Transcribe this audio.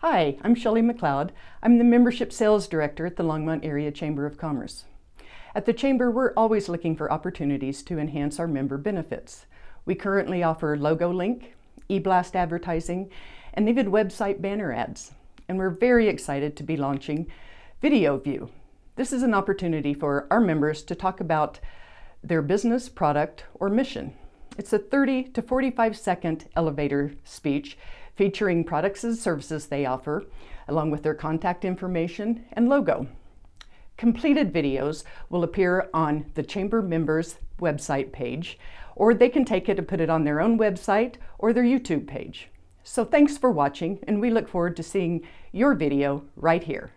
Hi, I'm Shelley McLeod. I'm the Membership Sales Director at the Longmont Area Chamber of Commerce. At the Chamber, we're always looking for opportunities to enhance our member benefits. We currently offer Logo Link, e-blast advertising, and even website banner ads. And we're very excited to be launching VisionView. This is an opportunity for our members to talk about their business, product, or mission. It's a 30 to 45 second elevator speech featuring products and services they offer, along with their contact information and logo. Completed videos will appear on the Chamber members website page, or they can take it and put it on their own website or their YouTube page. So thanks for watching, and we look forward to seeing your video right here.